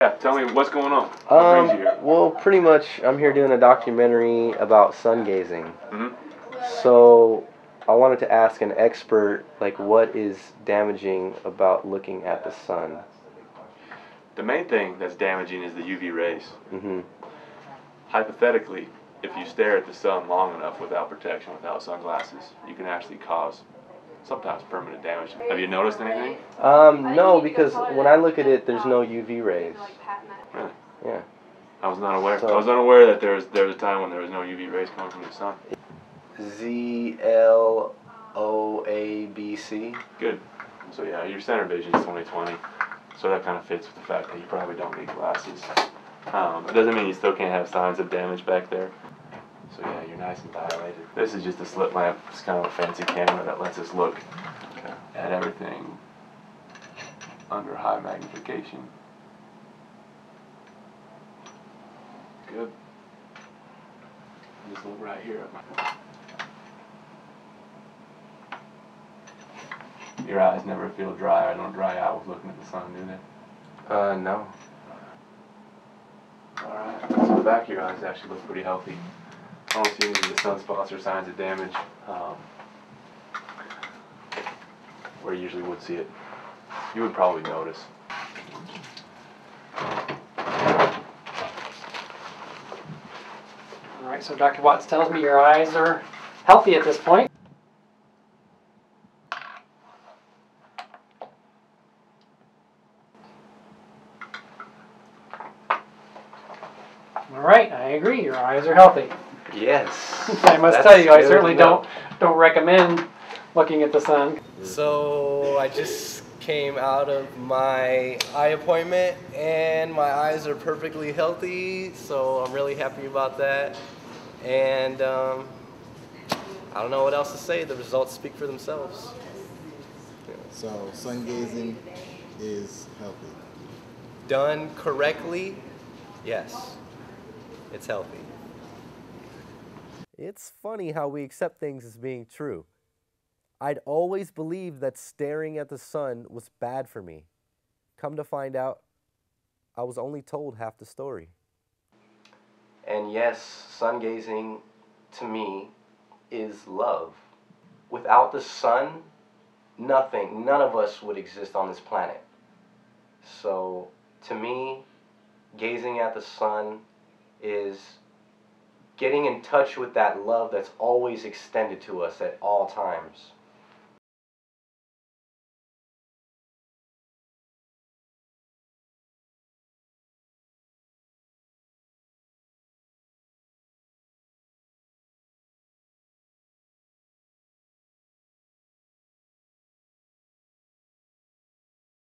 Yeah, tell me what's going on. What Um, here? well, pretty much, I'm here doing a documentary about sun gazing. Mhm. So, I wanted to ask an expert, like, what is damaging about looking at the sun? The main thing that's damaging is the UV rays. hmm Hypothetically, if you stare at the sun long enough without protection, without sunglasses, you can actually cause sometimes permanent damage. Have you noticed anything? Um, no, because when I look at it, there's no UV rays. Really? Yeah. I was not aware. So- I was unaware that there was there was a time when there was no UV rays coming from the sun. Z L O A B C. Good. So yeah, your center vision is 20/20, so that kind of fits with the fact that you probably don't need glasses. Um, it doesn't mean you still can't have signs of damage back there. So yeah, you're nice and dilated. This is just a slit lamp. It's kind of a fancy camera that lets us look at everything under high magnification. Good. Just look right here at my. Your eyes never feel dry or don't dry out with looking at the sun, do they? Uh, no. Alright, so the back of your eyes actually look pretty healthy. I don't see any of the sunspots or signs of damage um, where you usually would see it. You would probably notice. All right, so Dr. Watts tells me your eyes are healthy at this point. All right, I agree. Your eyes are healthy. Yes. I must tell you, I certainly don't don't recommend looking at the sun. So I just came out of my eye appointment and my eyes are perfectly healthy, so I'm really happy about that. And um, I don't know what else to say. The results speak for themselves. So sun gazing is healthy. Done correctly, yes, it's healthy. It's funny how we accept things as being true. I'd always believed that staring at the sun was bad for me. Come to find out, I was only told half the story. And yes, sun gazing to me is love. Without the sun, nothing, none of us would exist on this planet. So, to me, gazing at the sun is getting in touch with that love that's always extended to us at all times.